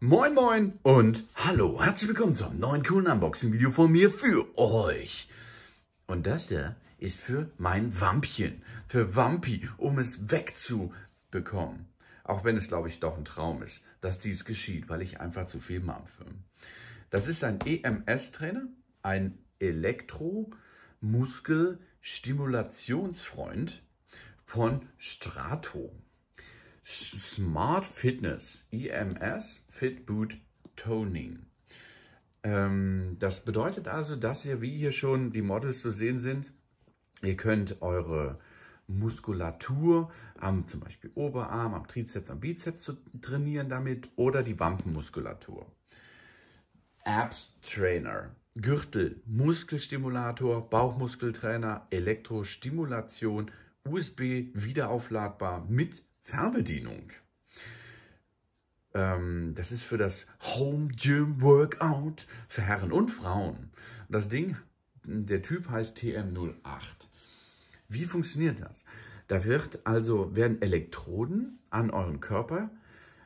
Moin Moin und hallo, herzlich willkommen zum neuen coolen Unboxing-Video von mir für euch. Und das hier ist für mein Wampchen, für Wampi, um es wegzubekommen. Auch wenn es, glaube ich, doch ein Traum ist, dass dies geschieht, weil ich einfach zu viel mampfe. Das ist ein EMS-Trainer, ein Elektromuskelstimulationsfreund von Strato. Smart Fitness, EMS Fit Boot Toning. Ähm, das bedeutet also, dass ihr, wie hier schon die Models zu sehen sind, ihr könnt eure Muskulatur am zum Beispiel Oberarm, am Trizeps, am Bizeps zu trainieren damit oder die Wampenmuskulatur. Abs Trainer, Gürtel, Muskelstimulator, Bauchmuskeltrainer, Elektrostimulation, USB wiederaufladbar mit Fernbedienung. Ähm, das ist für das Home Gym Workout für Herren und Frauen. Das Ding, der Typ heißt TM08. Wie funktioniert das? Da wird also, werden Elektroden an euren Körper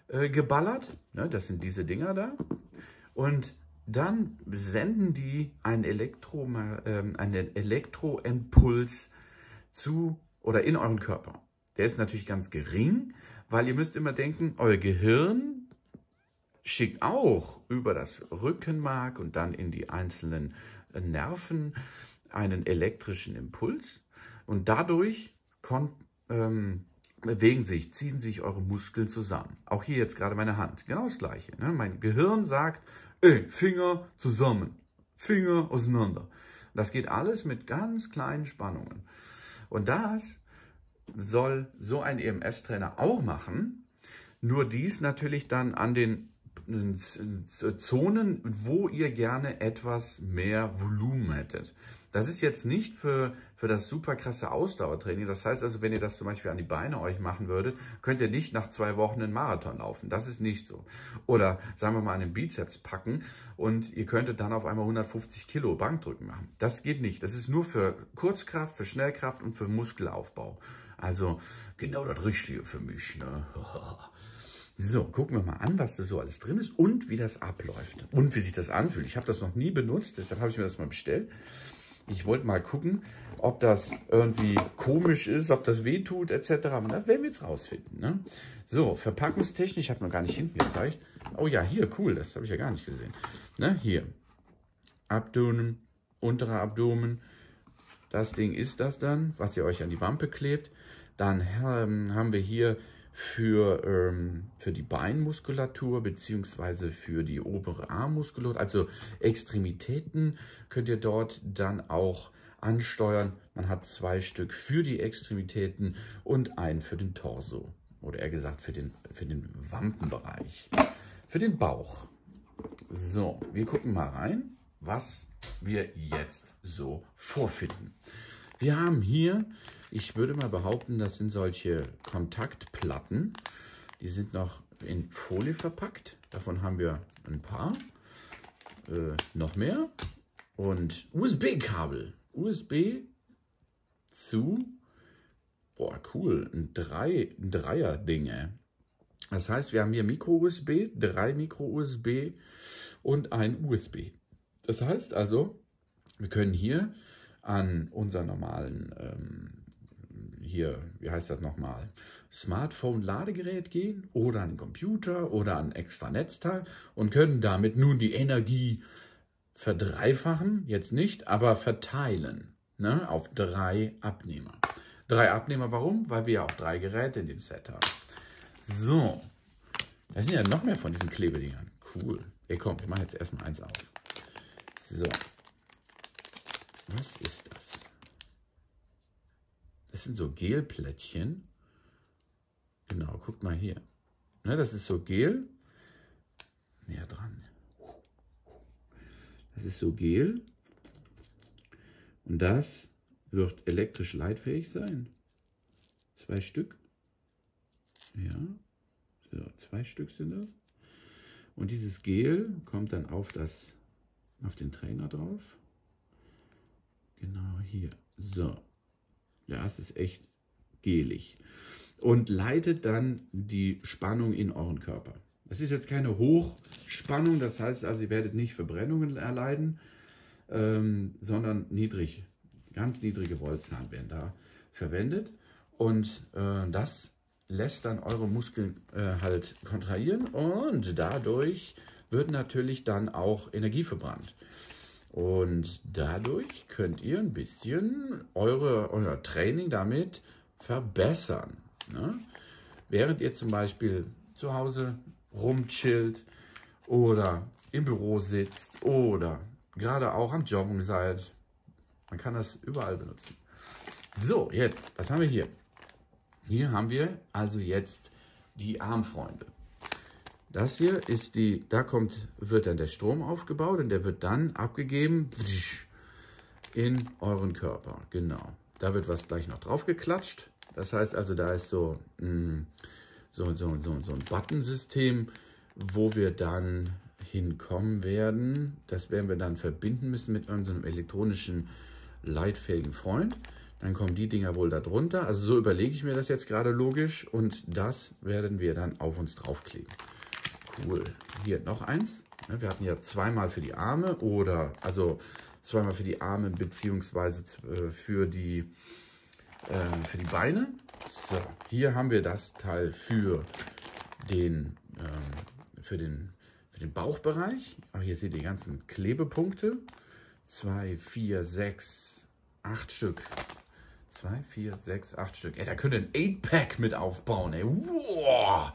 äh, geballert. Ne, das sind diese Dinger da. Und dann senden die einen, Elektro, äh, einen Elektroimpuls zu oder in euren Körper. Der ist natürlich ganz gering, weil ihr müsst immer denken, euer Gehirn schickt auch über das Rückenmark und dann in die einzelnen Nerven einen elektrischen Impuls und dadurch ähm, bewegen sich, ziehen sich eure Muskeln zusammen. Auch hier jetzt gerade meine Hand, genau das gleiche. Ne? Mein Gehirn sagt, ey, Finger zusammen, Finger auseinander. Das geht alles mit ganz kleinen Spannungen. Und das soll so ein EMS-Trainer auch machen, nur dies natürlich dann an den Zonen, wo ihr gerne etwas mehr Volumen hättet. Das ist jetzt nicht für, für das super krasse Ausdauertraining. Das heißt also, wenn ihr das zum Beispiel an die Beine euch machen würdet, könnt ihr nicht nach zwei Wochen einen Marathon laufen. Das ist nicht so. Oder sagen wir mal einen Bizeps packen und ihr könntet dann auf einmal 150 Kilo Bankdrücken machen. Das geht nicht. Das ist nur für Kurzkraft, für Schnellkraft und für Muskelaufbau. Also genau das Richtige für mich. Ne? So, gucken wir mal an, was da so alles drin ist und wie das abläuft und wie sich das anfühlt. Ich habe das noch nie benutzt, deshalb habe ich mir das mal bestellt. Ich wollte mal gucken, ob das irgendwie komisch ist, ob das wehtut etc. Das werden wir jetzt rausfinden. Ne? So, verpackungstechnisch, hat man gar nicht hinten gezeigt. Oh ja, hier, cool, das habe ich ja gar nicht gesehen. Ne? Hier, Abdomen, unterer Abdomen, das Ding ist das dann, was ihr euch an die Wampe klebt. Dann ähm, haben wir hier für, ähm, für die Beinmuskulatur beziehungsweise für die obere Armmuskulatur, also Extremitäten könnt ihr dort dann auch ansteuern. Man hat zwei Stück für die Extremitäten und einen für den Torso oder eher gesagt für den, für den Wampenbereich, für den Bauch. So, wir gucken mal rein, was wir jetzt so vorfinden. Wir haben hier, ich würde mal behaupten, das sind solche Kontaktplatten. Die sind noch in Folie verpackt. Davon haben wir ein paar. Äh, noch mehr. Und USB-Kabel. USB zu, boah, cool, ein, Drei, ein Dreier-Dinge. Das heißt, wir haben hier Micro-USB, drei Micro-USB und ein USB. Das heißt also, wir können hier an unser normalen, ähm, hier, wie heißt das nochmal, Smartphone-Ladegerät gehen oder an Computer oder an extra Netzteil und können damit nun die Energie verdreifachen, jetzt nicht, aber verteilen ne, auf drei Abnehmer. Drei Abnehmer, warum? Weil wir ja auch drei Geräte in dem Set haben. So, da sind ja noch mehr von diesen Klebedingern. Cool. Ey, komm, wir machen jetzt erstmal eins auf. So. Was ist das? Das sind so Gelplättchen. Genau, guckt mal hier. Ne, das ist so Gel. Näher dran. Das ist so Gel. Und das wird elektrisch leitfähig sein. Zwei Stück. Ja. So, zwei Stück sind das. Und dieses Gel kommt dann auf das auf den Trainer drauf. Genau hier. So. Ja, es ist echt gelig. Und leitet dann die Spannung in euren Körper. Es ist jetzt keine Hochspannung, das heißt also, ihr werdet nicht Verbrennungen erleiden, ähm, sondern niedrig, ganz niedrige Voltzahlen werden da verwendet. Und äh, das lässt dann eure Muskeln äh, halt kontrahieren und dadurch wird natürlich dann auch Energie verbrannt. Und dadurch könnt ihr ein bisschen eure, euer Training damit verbessern. Ne? Während ihr zum Beispiel zu Hause rumchillt oder im Büro sitzt oder gerade auch am Joggen seid. Man kann das überall benutzen. So, jetzt, was haben wir hier? Hier haben wir also jetzt die Armfreunde. Das hier ist die, da kommt, wird dann der Strom aufgebaut und der wird dann abgegeben in euren Körper. Genau. Da wird was gleich noch drauf geklatscht. Das heißt also, da ist so, mm, so, so, so, so ein Buttonsystem, wo wir dann hinkommen werden. Das werden wir dann verbinden müssen mit unserem elektronischen leitfähigen Freund. Dann kommen die Dinger wohl darunter. Also so überlege ich mir das jetzt gerade logisch und das werden wir dann auf uns draufkleben. Cool. Hier noch eins. Wir hatten ja zweimal für die Arme oder also zweimal für die Arme beziehungsweise äh, für die, äh, für die Beine. So, hier haben wir das Teil für den, äh, für den, für den Bauchbereich. Auch hier seht ihr die ganzen Klebepunkte. Zwei, vier, sechs, acht Stück. 2, 4, 6, 8 Stück. Ey, da könnt ihr ein 8-Pack mit aufbauen, ey. Wow.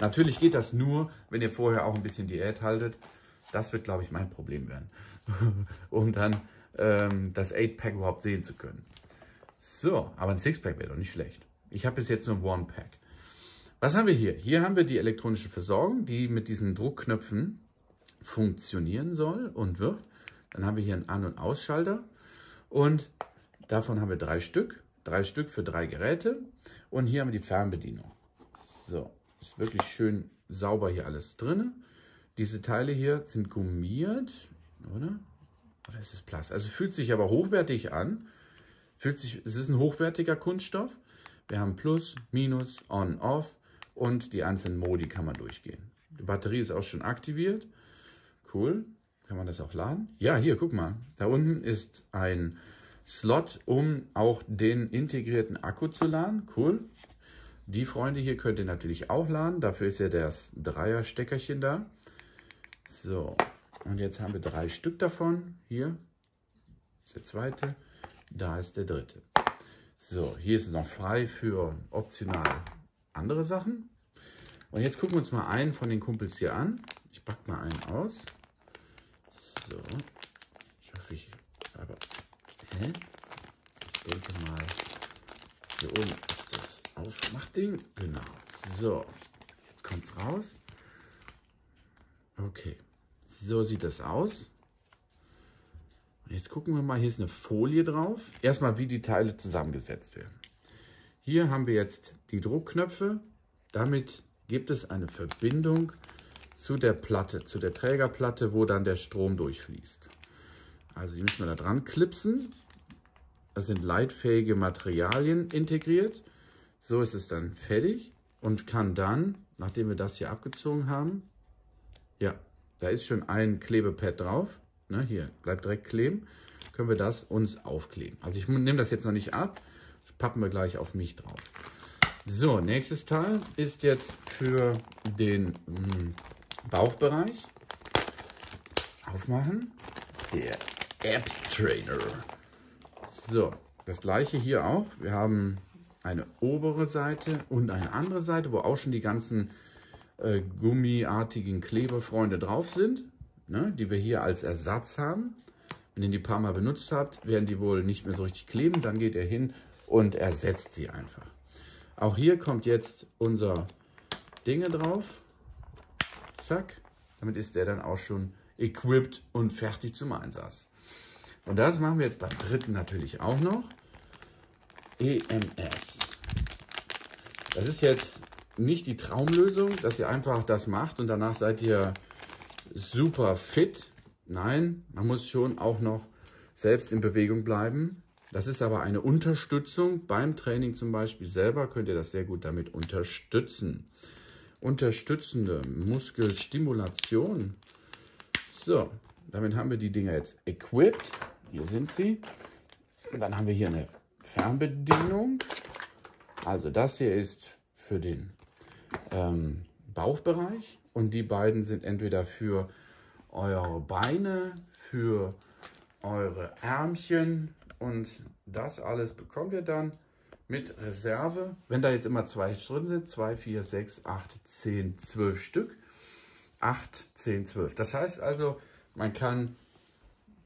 Natürlich geht das nur, wenn ihr vorher auch ein bisschen Diät haltet. Das wird, glaube ich, mein Problem werden. um dann ähm, das 8-Pack überhaupt sehen zu können. So, aber ein Six-Pack wäre doch nicht schlecht. Ich habe bis jetzt nur ein One-Pack. Was haben wir hier? Hier haben wir die elektronische Versorgung, die mit diesen Druckknöpfen funktionieren soll und wird. Dann haben wir hier einen An- und Ausschalter. Und Davon haben wir drei Stück. Drei Stück für drei Geräte. Und hier haben wir die Fernbedienung. So, ist wirklich schön sauber hier alles drin. Diese Teile hier sind gummiert, oder? Oder ist es Plast? Also fühlt sich aber hochwertig an. Fühlt sich, es ist ein hochwertiger Kunststoff. Wir haben Plus, Minus, On, Off und die einzelnen Modi kann man durchgehen. Die Batterie ist auch schon aktiviert. Cool. Kann man das auch laden? Ja, hier, guck mal. Da unten ist ein Slot, um auch den integrierten Akku zu laden. Cool. Die Freunde hier könnt ihr natürlich auch laden. Dafür ist ja das Dreier-Steckerchen da. So, und jetzt haben wir drei Stück davon. Hier ist der zweite, da ist der dritte. So, hier ist es noch frei für optional andere Sachen. Und jetzt gucken wir uns mal einen von den Kumpels hier an. Ich packe mal einen aus. So, ich hoffe, ich habe Hä? Ich denke mal, hier oben Aufmachding. Genau. So, jetzt kommt es raus. Okay, so sieht das aus. Jetzt gucken wir mal, hier ist eine Folie drauf. Erstmal, wie die Teile zusammengesetzt werden. Hier haben wir jetzt die Druckknöpfe. Damit gibt es eine Verbindung zu der Platte, zu der Trägerplatte, wo dann der Strom durchfließt. Also die müssen wir da dran klipsen. Da sind leitfähige Materialien integriert. So ist es dann fertig und kann dann, nachdem wir das hier abgezogen haben, ja, da ist schon ein Klebepad drauf. Ne, hier, bleibt direkt kleben. Können wir das uns aufkleben. Also ich nehme das jetzt noch nicht ab. Das pappen wir gleich auf mich drauf. So, nächstes Teil ist jetzt für den mh, hm, Bauchbereich. Aufmachen. Der Apps Trainer. So, das gleiche hier auch. Wir haben eine obere Seite und eine andere Seite, wo auch schon die ganzen äh, gummiartigen Klebefreunde drauf sind, ne, die wir hier als Ersatz haben. Wenn ihr die paar Mal benutzt habt, werden die wohl nicht mehr so richtig kleben. Dann geht ihr hin und ersetzt sie einfach. Auch hier kommt jetzt unser Dinge drauf. Zack. Damit ist der dann auch schon equipped und fertig zum Einsatz. Und das machen wir jetzt beim dritten natürlich auch noch. EMS. Das ist jetzt nicht die Traumlösung, dass ihr einfach das macht und danach seid ihr super fit. Nein, man muss schon auch noch selbst in Bewegung bleiben. Das ist aber eine Unterstützung. Beim Training zum Beispiel selber könnt ihr das sehr gut damit unterstützen. unterstützende Muskelstimulation. So, damit haben wir die Dinger jetzt equipped. Hier sind sie. Und dann haben wir hier eine Fernbedienung. Also das hier ist für den ähm, Bauchbereich und die beiden sind entweder für eure Beine, für eure Ärmchen und das alles bekommt ihr dann mit Reserve. Wenn da jetzt immer zwei drin sind, 2, 4, 6, 8, 10, 12 Stück. 8, 10, 12. Das heißt also, man kann,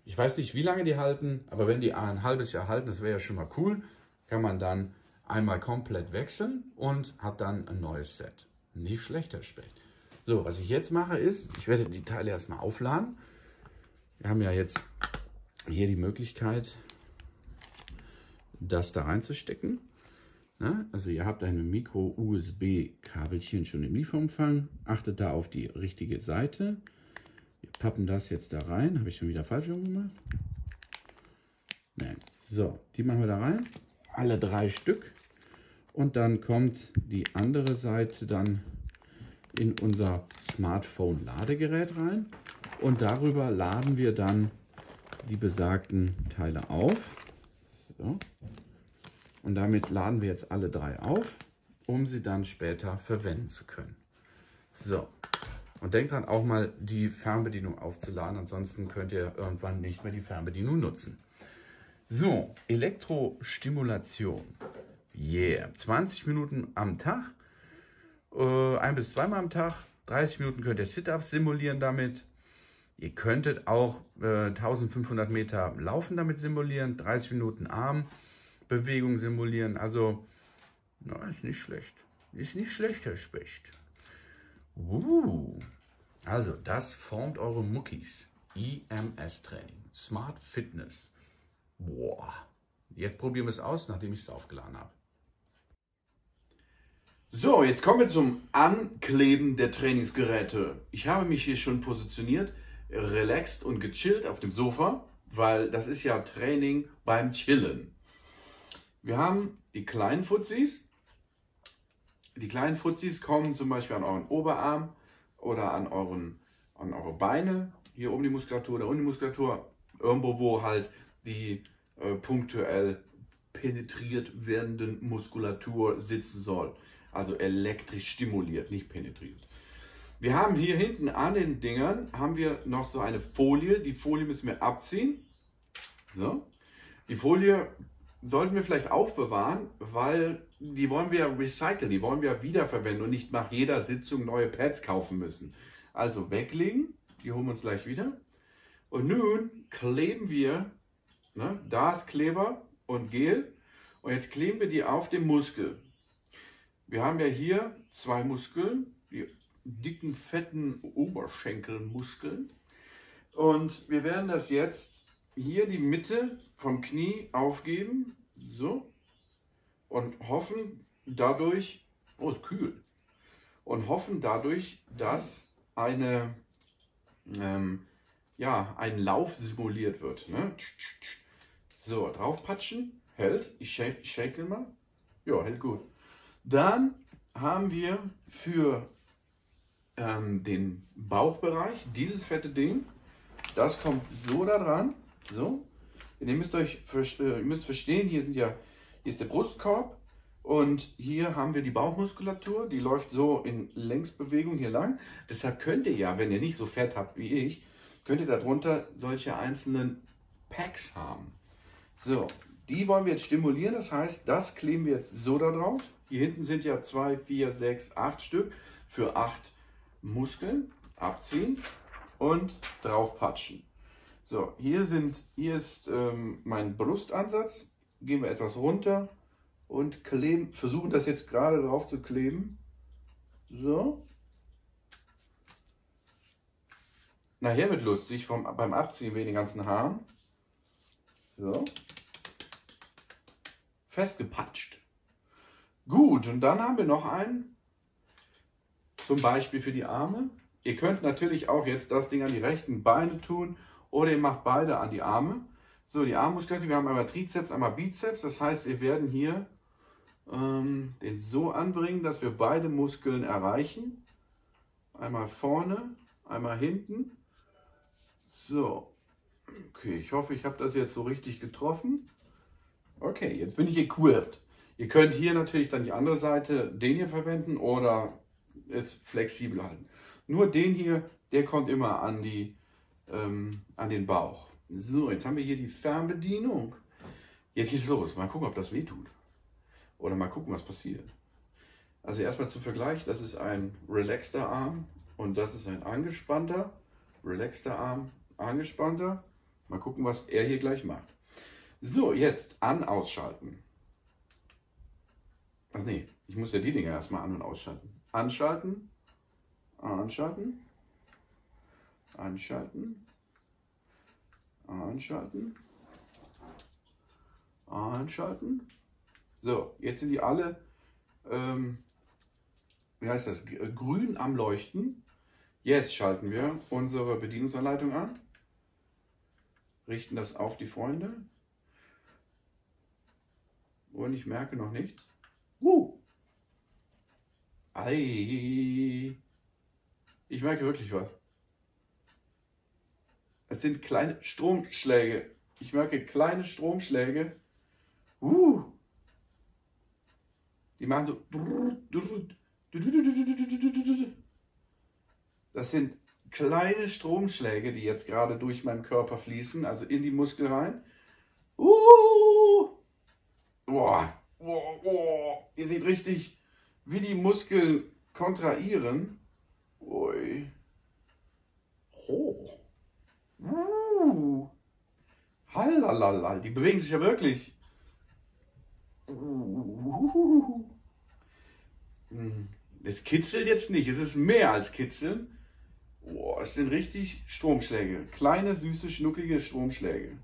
ich weiß nicht, wie lange die halten, aber wenn die ein halbes Jahr halten, das wäre ja schon mal cool, kann man dann einmal komplett wechseln und hat dann ein neues Set. Nicht schlechter Specht. So, was ich jetzt mache ist, ich werde die Teile erstmal aufladen. Wir haben ja jetzt hier die Möglichkeit, das da reinzustecken. Na, also ihr habt ein Micro-USB-Kabelchen schon im Lieferumfang. Achtet da auf die richtige Seite. Pappen das jetzt da rein. Habe ich schon wieder falsch gemacht? Nein. So, die machen wir da rein. Alle drei Stück. Und dann kommt die andere Seite dann in unser Smartphone-Ladegerät rein. Und darüber laden wir dann die besagten Teile auf. So. Und damit laden wir jetzt alle drei auf, um sie dann später verwenden zu können. So, und denkt dran auch mal die Fernbedienung aufzuladen, ansonsten könnt ihr irgendwann nicht mehr die Fernbedienung nutzen. So, Elektrostimulation. Yeah, 20 Minuten am Tag, äh, ein bis zweimal am Tag. 30 Minuten könnt ihr Sit-Ups simulieren damit. Ihr könntet auch äh, 1500 Meter Laufen damit simulieren, 30 Minuten Arm. Bewegung simulieren. Also, na, ist nicht schlecht. Ist nicht schlecht, Herr Specht. Uh, also, das formt eure Muckis. EMS-Training. Smart Fitness. Boah. Jetzt probieren wir es aus, nachdem ich es aufgeladen habe. So, jetzt kommen wir zum Ankleben der Trainingsgeräte. Ich habe mich hier schon positioniert, relaxed und gechillt auf dem Sofa, weil das ist ja Training beim Chillen. Wir haben die kleinen Fuzis. Die kleinen Fuzis kommen zum Beispiel an euren Oberarm oder an, euren, an eure Beine, hier um die Muskulatur oder um die Muskulatur, irgendwo, wo halt die äh, punktuell penetriert werdenden Muskulatur sitzen soll. Also elektrisch stimuliert, nicht penetriert. Wir haben hier hinten an den Dingern haben wir noch so eine Folie. Die Folie müssen wir abziehen. So. Die Folie sollten wir vielleicht aufbewahren, weil die wollen wir recyceln, die wollen wir wiederverwenden und nicht nach jeder Sitzung neue Pads kaufen müssen. Also weglegen, die holen wir uns gleich wieder. Und nun kleben wir, ne, da ist Kleber und Gel und jetzt kleben wir die auf dem Muskel. Wir haben ja hier zwei Muskeln, die dicken, fetten Oberschenkelmuskeln. Und wir werden das jetzt hier die Mitte vom Knie aufgeben, so, und hoffen dadurch, oh, ist kühl, und hoffen dadurch, dass eine, ähm, ja, ein Lauf simuliert wird. Ne? So, draufpatschen, hält, ich shake, shake mal, ja, hält gut. Dann haben wir für ähm, den Bauchbereich dieses fette Ding, das kommt so da dran, so. Ihr müsst euch äh, ihr müsst verstehen, hier sind ja, ist der Brustkorb und hier haben wir die Bauchmuskulatur, die läuft so in Längsbewegung hier lang. Deshalb könnt ihr ja, wenn ihr nicht so fett habt wie ich, könnt ihr darunter solche einzelnen Packs haben. So, die wollen wir jetzt stimulieren, das heißt, das kleben wir jetzt so da drauf. Hier hinten sind ja 2, 4, 6, 8 Stück für 8 Muskeln. Abziehen und draufpatschen. So, hier, sind, hier ist ähm, mein Brustansatz. Gehen wir etwas runter und kleben, versuchen das jetzt gerade drauf zu kleben. So. Nachher wird lustig vom, beim Abziehen wegen den ganzen Haaren. So. Festgepatscht. Gut, und dann haben wir noch einen, zum Beispiel für die Arme. Ihr könnt natürlich auch jetzt das Ding an die rechten Beine tun oder ihr macht beide an die Arme. So, die Armmuskulatur, wir haben einmal Trizeps, einmal Bizeps. Das heißt, wir werden hier, äh, ähm, den so anbringen, dass wir beide Muskeln erreichen. Einmal vorne, einmal hinten. So. Okay, ich hoffe, ich habe das jetzt so richtig getroffen. Okay, jetzt bin ich equipped. Ihr könnt hier natürlich dann die andere Seite, den hier verwenden oder es flexibel halten. Nur den hier, der kommt immer an, die, ähm, an den Bauch. So, jetzt haben wir hier die Fernbedienung. Jetzt geht's los. Mal gucken, ob das weh tut. Oder mal gucken, was passiert. Also erstmal zum Vergleich, das ist ein relaxter Arm und das ist ein angespannter, relaxter Arm, angespannter. Mal gucken, was er hier gleich macht. So, jetzt an, ausschalten. Ach nee, ich muss ja die Dinger erstmal an- und ausschalten. Anschalten, anschalten, anschalten, anschalten, anschalten. So, jetzt sind die alle, ähm, wie heißt das, grün am Leuchten. Jetzt schalten wir unsere Bedienungsanleitung an, richten das auf die Freunde. Und ich merke noch nichts. Uh. Ei. Ich merke wirklich was. Es sind kleine Stromschläge. Ich merke kleine Stromschläge. Uh. Die machen so. Das sind kleine Stromschläge, die jetzt gerade durch meinen Körper fließen, also in die Muskel rein. Uh. Boah. Boah, boah. Ihr seht richtig, wie die Muskeln kontrahieren. Ui. Uh. Halalala. Die bewegen sich ja wirklich. Uh. Es kitzelt jetzt nicht, es ist mehr als kitzeln. Oh, es sind richtig Stromschläge. Kleine, süße, schnuckige Stromschläge.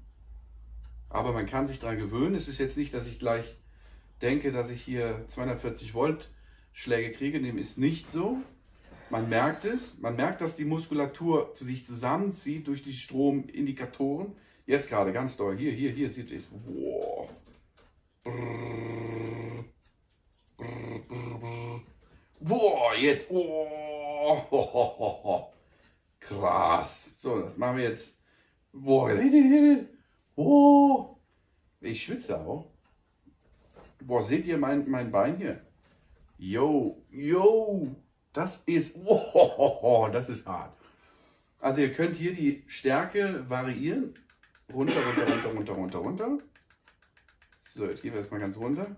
Aber man kann sich daran gewöhnen. Es ist jetzt nicht, dass ich gleich denke, dass ich hier 240 Volt Schläge kriege. Dem ist nicht so. Man merkt es. Man merkt, dass die Muskulatur sich zusammenzieht durch die Stromindikatoren. Jetzt gerade ganz doll. Hier, hier, hier sieht es. Wow. Boah, jetzt. Oh. Krass. So, das machen wir jetzt. Boah, oh. Ich schwitze auch. Boah, seht ihr mein, mein Bein hier? Yo, yo. Das ist. Oh, das ist hart. Also ihr könnt hier die Stärke variieren. Runter, runter, runter, runter, runter, runter. So, jetzt gehen wir erstmal ganz runter.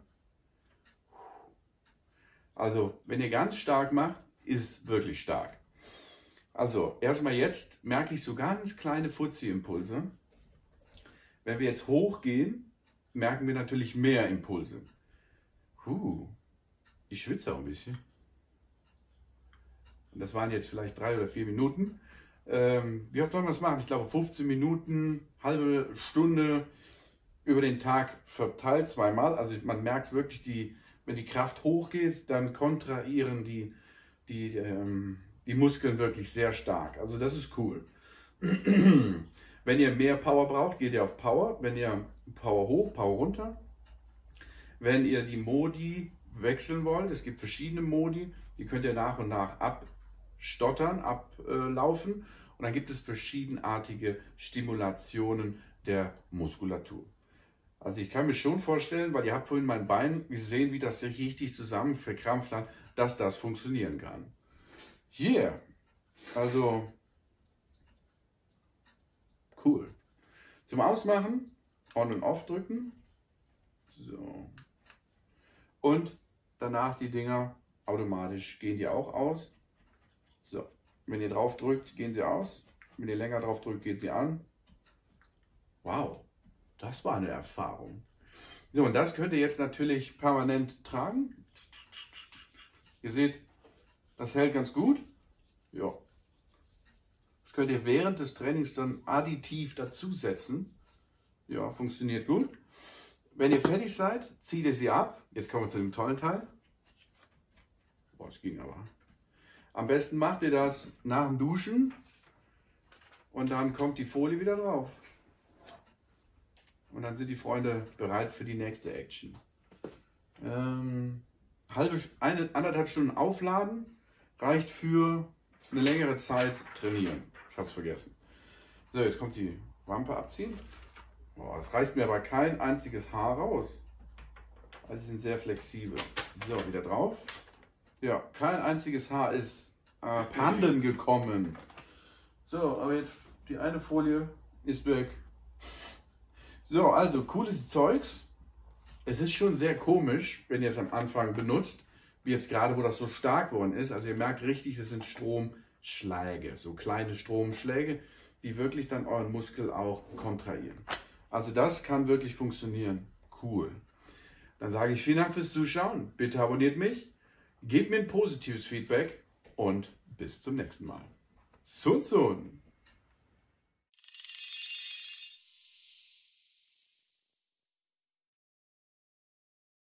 Also, wenn ihr ganz stark macht, ist wirklich stark. Also, erstmal jetzt merke ich so ganz kleine Fuzzi-Impulse. Wenn wir jetzt hochgehen, merken wir natürlich mehr Impulse. Huh, ich schwitze auch ein bisschen. Das waren jetzt vielleicht drei oder vier Minuten. Ähm, wie oft wollen wir das machen? Ich glaube 15 Minuten, halbe Stunde über den Tag verteilt, zweimal. Also man merkt es wirklich, die, wenn die Kraft hochgeht, dann kontrahieren die, die, ähm, die Muskeln wirklich sehr stark. Also das ist cool. wenn ihr mehr Power braucht, geht ihr auf Power. Wenn ihr Power hoch, Power runter. Wenn ihr die Modi wechseln wollt, es gibt verschiedene Modi, die könnt ihr nach und nach abstottern, ablaufen. Und dann gibt es verschiedenartige Stimulationen der Muskulatur. Also ich kann mir schon vorstellen, weil ihr habt vorhin mein Bein gesehen, wie das sich richtig zusammen verkrampft hat, dass das funktionieren kann. Yeah. Also cool. Zum Ausmachen On und Off drücken. So. Und danach die Dinger automatisch gehen die auch aus. So. Wenn ihr drauf drückt, gehen sie aus. Wenn ihr länger drauf drückt, geht sie an. Wow. Das war eine Erfahrung. So, und das könnt ihr jetzt natürlich permanent tragen. Ihr seht, das hält ganz gut. Ja. Das könnt ihr während des Trainings dann additiv dazusetzen. Ja, funktioniert gut. Wenn ihr fertig seid, zieht ihr sie ab. Jetzt kommen wir zu dem tollen Teil. Boah, es ging aber. Am besten macht ihr das nach dem Duschen und dann kommt die Folie wieder drauf. Und dann sind die Freunde bereit für die nächste Action. Ähm, halbe, eine, anderthalb Stunden aufladen reicht für eine längere Zeit trainieren. Ich hab's vergessen. So, jetzt kommt die Wampe abziehen. Es reißt mir aber kein einziges Haar raus. Also sie sind sehr flexibel. So, wieder drauf. Ja, kein einziges Haar ist äh, Panden gekommen. So, aber jetzt die eine Folie ist weg. So, also cooles Zeugs. Es ist schon sehr komisch, wenn ihr es am Anfang benutzt, wie jetzt gerade, wo das so stark geworden ist. Also ihr merkt richtig, es sind Stromschläge, so kleine Stromschläge, die wirklich dann euren Muskel auch kontrahieren. Also das kann wirklich funktionieren. Cool. Dann sage ich vielen Dank fürs Zuschauen. Bitte abonniert mich, gebt mir ein positives Feedback und bis zum nächsten Mal. Sun Sun!